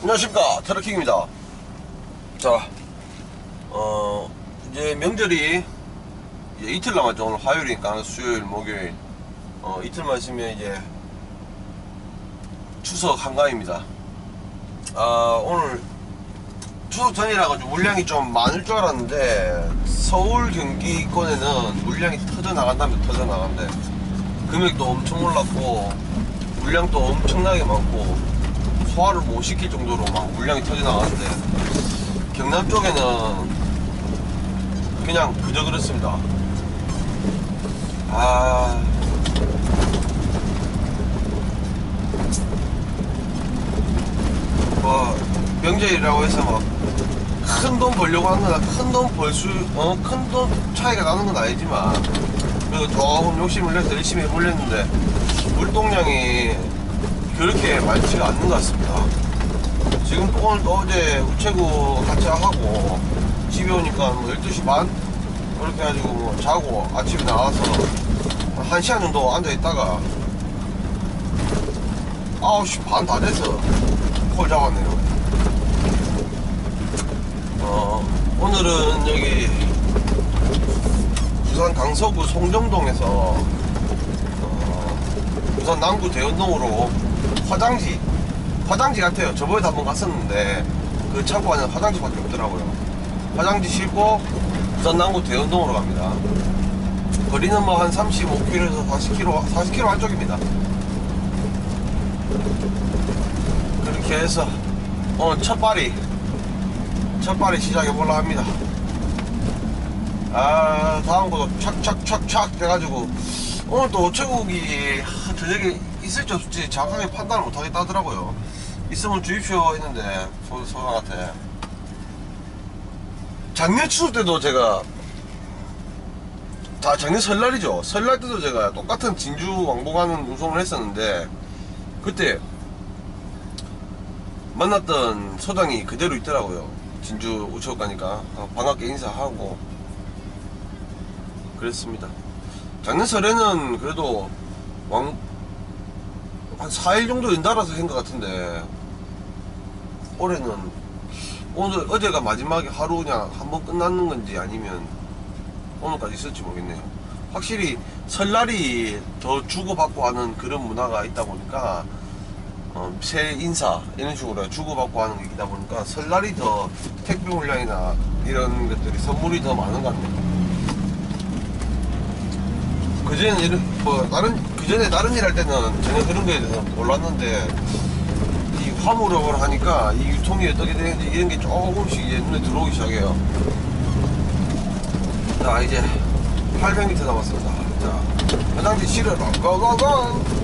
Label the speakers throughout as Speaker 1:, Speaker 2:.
Speaker 1: 안녕하십니까. 테러킹입니다. 자 어, 이제 명절이 이제 이틀 남았죠. 오늘 화요일이니까. 수요일 목요일. 어, 이틀만 있으면 이제 추석 한가위입니다. 아 오늘 추석 전이라 가지고 물량이 좀 많을 줄 알았는데 서울 경기권에는 물량이 터져 나간다면 터져 나간대 금액도 엄청 올랐고 물량도 엄청나게 많고 소화를 못 시킬 정도로 막 물량이 터져 나가는데 경남 쪽에는 그냥 그저 그렇습니다. 아뭐 명절이라고 해서 막큰돈 벌려고 하는 거나 큰 돈 벌 수, 어, 큰 돈 차이가 나는 건 아니지만, 그래도 조금 욕심을 내서 열심히 해보려는데, 물동량이 그렇게 많지가 않는 것 같습니다. 지금 오늘 또 어제 우체국 같이 하고, 집에 오니까 뭐 12시 반? 그렇게 해가지고 뭐 자고 아침에 나와서 한 1시간 정도 앉아 있다가, 9시 반 다 돼서 콜 잡았네요. 어, 오늘은 여기 부산 강서구 송정동에서 어, 부산 남구 대연동으로 화장지 화장지 같아요. 저번에도 한번 갔었는데 그 창고 안에 화장지밖에 없더라고요. 화장지 싣고 부산 남구 대연동으로 갑니다. 거리는 뭐 한 35km에서 40km 40km 한쪽입니다. 그렇게 해서 오늘 첫 발이 첫 발이 시작해 볼라 합니다. 아, 다음 것도 착착착착 돼가지고, 오늘 또 우체국이 하, 저녁에 있을지 없을지 정확하게 판단을 못 하겠다 하더라고요. 있으면 주입시오 했는데, 소, 소장한테. 작년 추석 때도 제가, 다 작년 설날이죠. 설날 때도 제가 똑같은 진주 왕복하는 운송을 했었는데, 그때 만났던 소장이 그대로 있더라고요. 진주 우체국 가니까 어, 반갑게 인사하고 그랬습니다. 작년 설에는 그래도 왕, 한 4일 정도 연달아서 한 것 같은데 올해는 오늘 어제가 마지막에 하루 그냥 한 번 끝났는 건지 아니면 오늘까지 있을지 모르겠네요. 확실히 설날이 더 주고받고 하는 그런 문화가 있다 보니까 어, 새해 인사 이런 식으로 주고받고 하는 게 있다 보니까 설날이 더 택배 물량이나 이런 것들이 선물이 더 많은 것 같네요. 그전에 이런 뭐 다른 그전에 다른 일 할 때는 전혀 그런 거에 대해서 몰랐는데 이 화물업을 하니까 이 유통이 어떻게 되는지 이런 게 조금씩 이제 눈에 들어오기 시작해요. 자 이제 800m 남았습니다. 자 화장지 실어라 고고고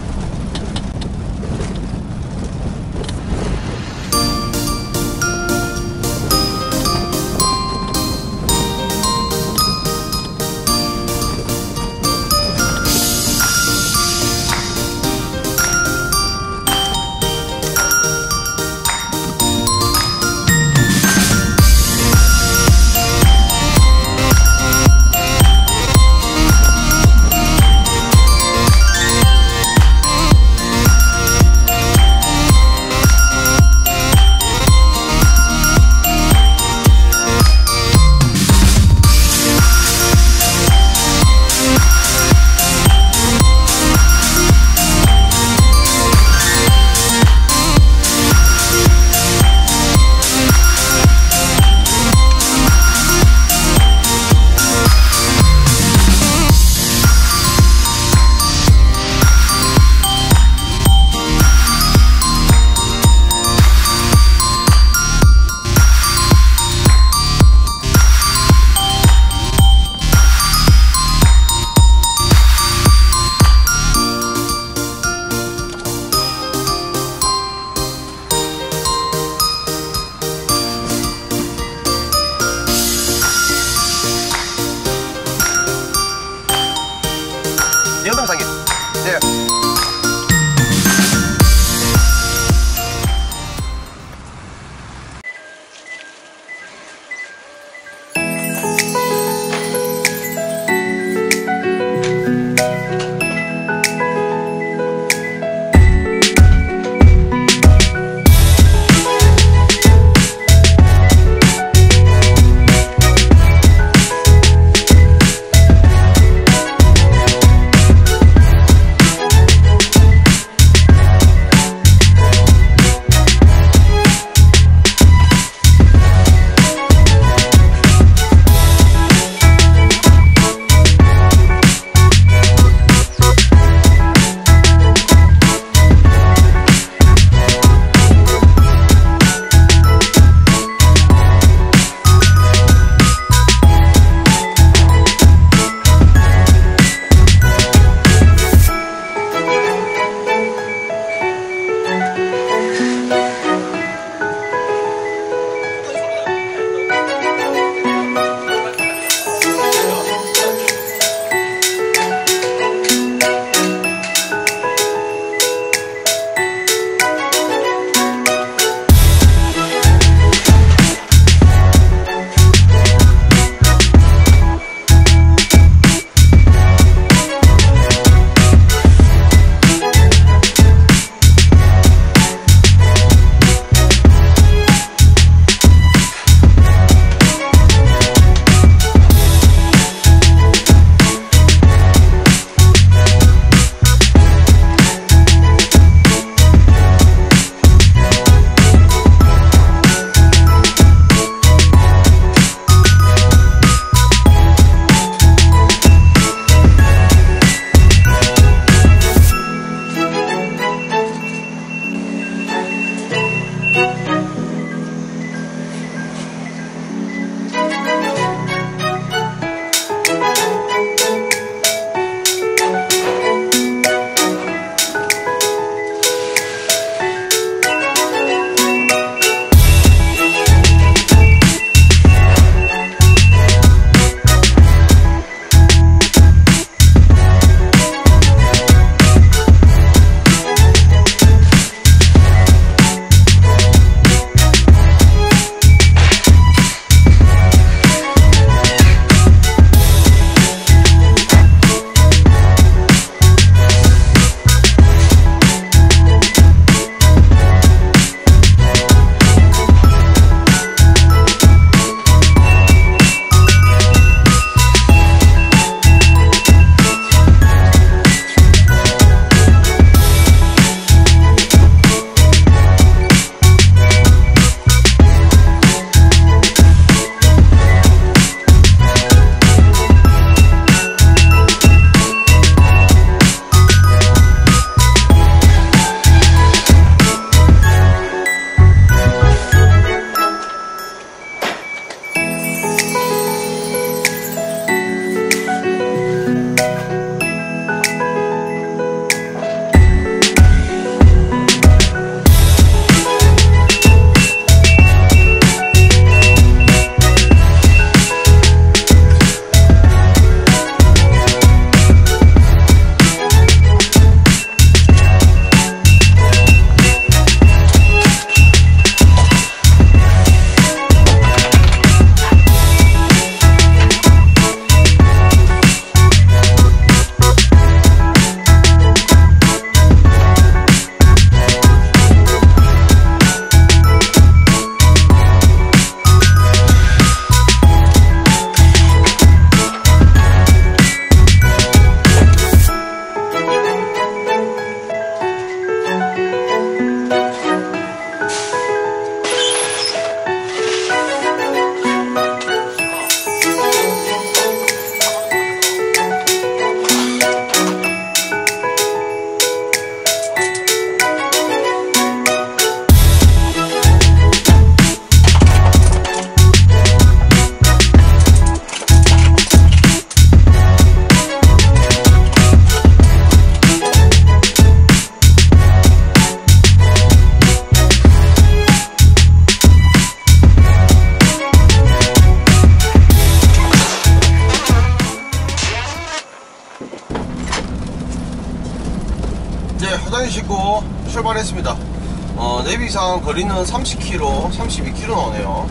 Speaker 1: 어, 내비상 거리는 30km, 32km 나오네요.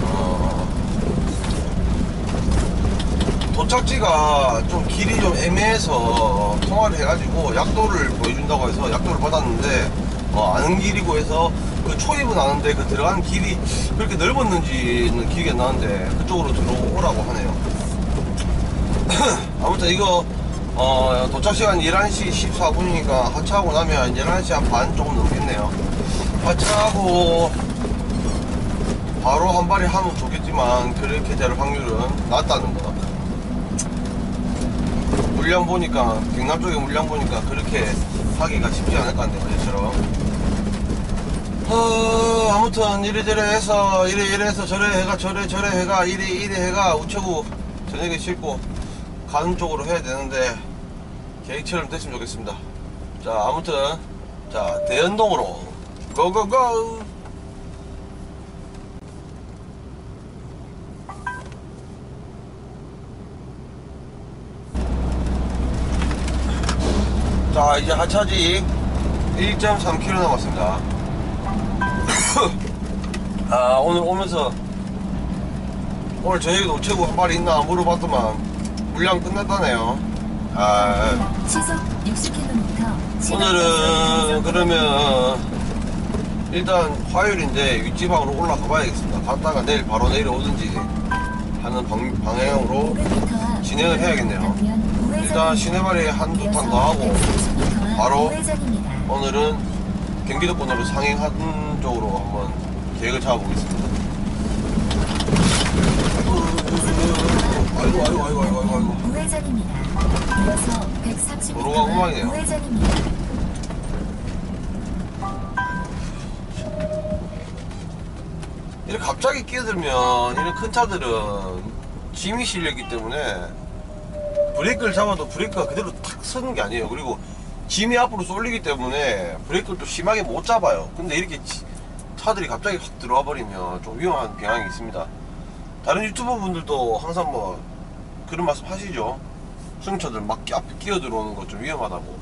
Speaker 1: 어, 도착지가 좀 길이 좀 애매해서 통화를 해가지고 약도를 보여준다고 해서 약도를 받았는데 어, 아는 길이고 해서 그 초입은 아는데 그 들어가는 길이 그렇게 넓었는지는 기억이 안 나는데 그쪽으로 들어오라고 하네요. 아무튼 이거 어, 도착 시간 11시 14분이니까 하차하고 나면 11시 한 반 조금 넘겠네요. 하차하고 바로 한 발이 하면 좋겠지만 그렇게 될 확률은 낮다는 거. 물량 보니까 경남 쪽에 물량 보니까 그렇게 하기가 쉽지 않을 것 같네요. 어제처럼. 어, 아무튼 이래저래 해서 이래 이래 해서 저래 해가 저래 저래 해가 이래 이래 해가 우체국 저녁에 싣고 가는 쪽으로 해야 되는데 계획처럼 됐으면 좋겠습니다. 자 아무튼 자 대연동으로 고고고 자 이제 하차지 1.3km 남았습니다. 아 오늘 오면서 오늘 저녁에 우체국 한 발이 있나 물어봤더만 물량 끝났다네요. 아
Speaker 2: 시속 60km.
Speaker 1: 오늘은 그러면 일단 화요일인데 윗지방으로 올라가 봐야겠습니다. 갔다가 내일 바로 내려오든지 하는 방, 방향으로 진행을 해야겠네요. 일단 시내발에 한두 탕더 하고 바로 오늘은 경기도권으로 상행하는 쪽으로 한번 계획을 잡아보겠습니다. 아이고 아이고 아이고 아이고 아이고
Speaker 2: 우회전입니다. 이어서 130m
Speaker 1: 도로가 엉망이네요.
Speaker 2: 우회전입니다.
Speaker 1: 이렇게 갑자기 끼어들면 이런 큰 차들은 짐이 실리기 때문에 브레이크를 잡아도 브레이크가 그대로 탁 서는 게 아니에요. 그리고 짐이 앞으로 쏠리기 때문에 브레이크를 또 심하게 못 잡아요. 근데 이렇게 치- 차들이 갑자기 확 들어와 버리면 좀 위험한 경향이 있습니다. 다른 유튜버 분들도 항상 뭐 그런 말씀 하시죠. 승차들 막 끼- 앞에 끼어 들어오는 거좀 위험하다고.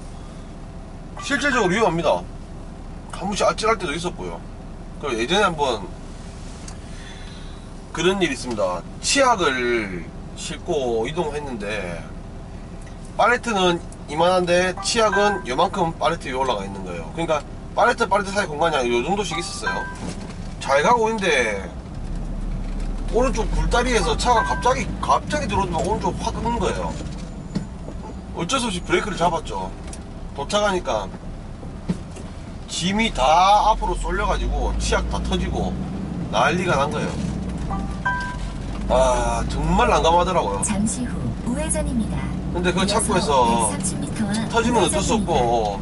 Speaker 1: 실질적으로 위험합니다. 한 번씩 아찔할 때도 있었고요. 그 예전에 한번 그런 일이 있습니다. 치약을 싣고 이동했는데 팔레트는 이만한데 치약은 요만큼 팔레트 위에 올라가 있는 거예요. 그러니까 팔레트 팔레트 사이 공간이 한 요 정도씩 있었어요. 잘 가고 있는데 오른쪽 굴다리에서 차가 갑자기 갑자기 들어오더니 오른쪽 확 끄는 거예요. 어쩔 수 없이 브레이크를 잡았죠. 도착하니까 짐이 다 앞으로 쏠려가지고 치약 다 터지고 난리가 난 거예요. 아 정말 난감하더라고요.
Speaker 2: 잠시 후 우회전입니다.
Speaker 1: 근데 그거 찾고 해서
Speaker 2: 130m
Speaker 1: 터지면 어쩔 수 없고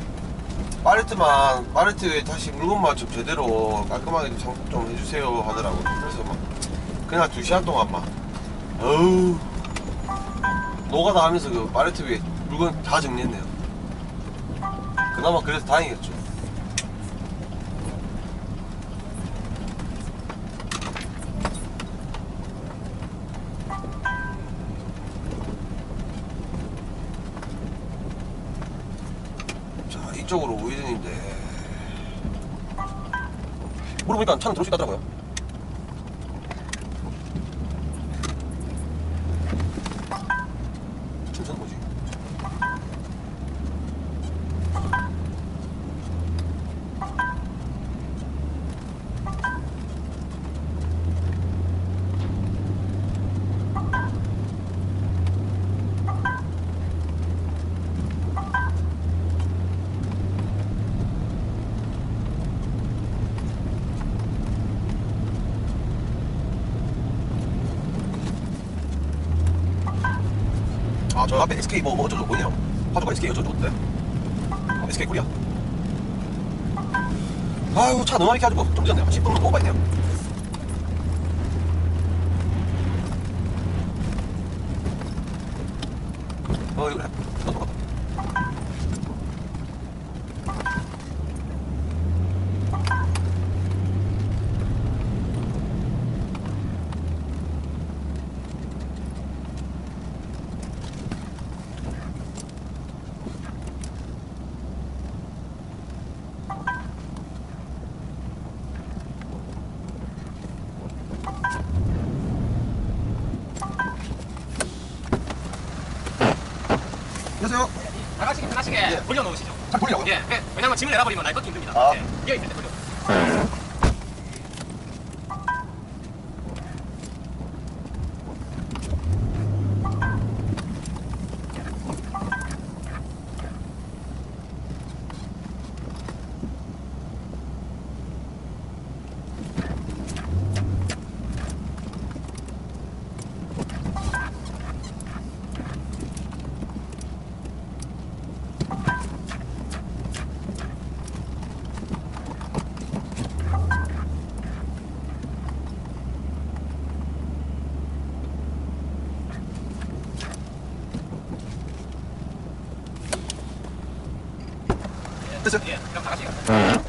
Speaker 1: 팔레트만 팔레트에 다시 물건만 좀 제대로 깔끔하게 좀 장착 좀 해주세요 하더라고요. 그래서 막 그냥 두 시간 동안 막 어우 노가다 하면서 그 팔레트 위에 물건 다 정리했네요. 그나마 그래서 다행이었죠. 자 이쪽으로 우회전인데 물어보니까 차는 들어올 수 있다더라고요 춘천 뭐지? 아 저 앞에 SK 뭐, 뭐 어쩌고 보이네요 화주가 SK 어쩌고 어때? 아, SK 코리아 아유 차 너무 많이 가지고 좀 늦었네요 10분만 오버했네요. 어 이거 그래 나도 갔다 안녕하세요.
Speaker 3: 나가시기 편하시게 돌려놓으시죠.
Speaker 1: 잘 돌려.
Speaker 3: 예, 예. 왜냐면 짐을 내려버리면 날 걷기 힘듭니다.
Speaker 1: 아.
Speaker 3: 예, 비어 있을 때 돌려.
Speaker 1: 됐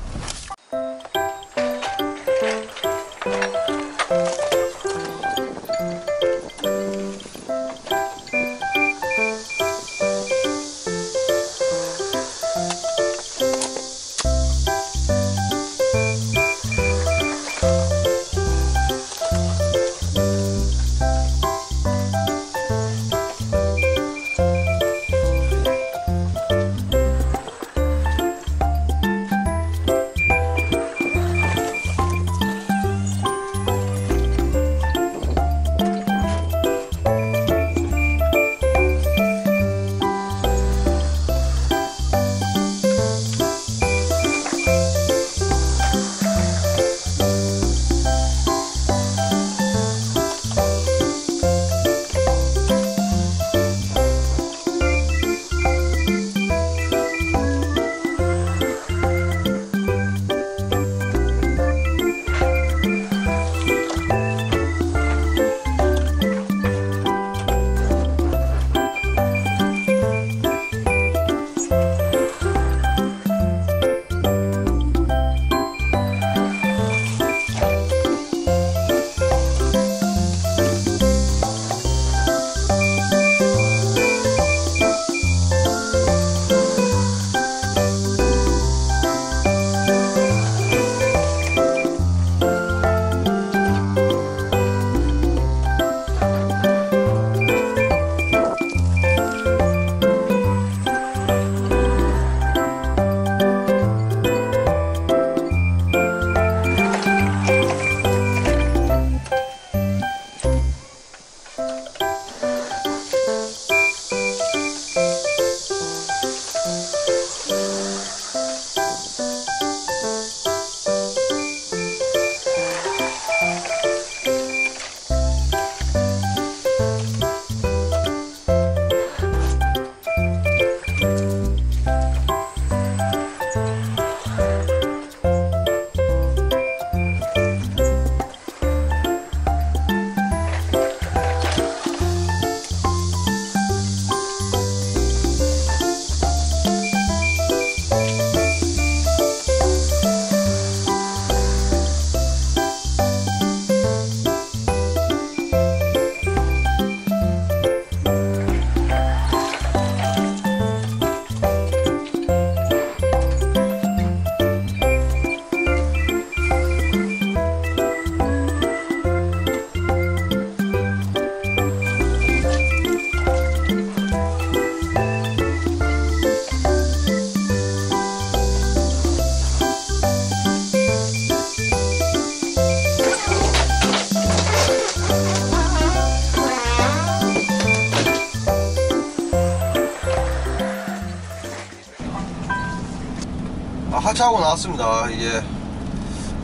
Speaker 1: 하차하고 나왔습니다. 이제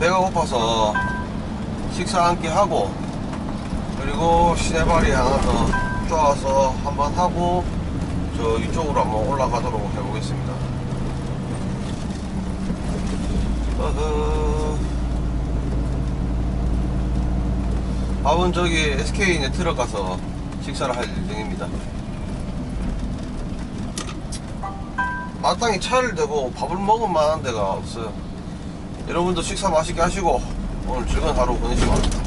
Speaker 1: 배가 고파서 식사 한 끼 하고 그리고 시내발이 하나 더 쪼아서 한번 하고 저 이쪽으로 한번 올라가도록 해보겠습니다. 어허. 밥은 저기 SK 네트로 가서 식사를 할 예정입니다. 마땅히 차를 대고 밥을 먹을 만한 데가 없어요. 여러분도 식사 맛있게 하시고 오늘 즐거운 하루 보내시기 바랍니다.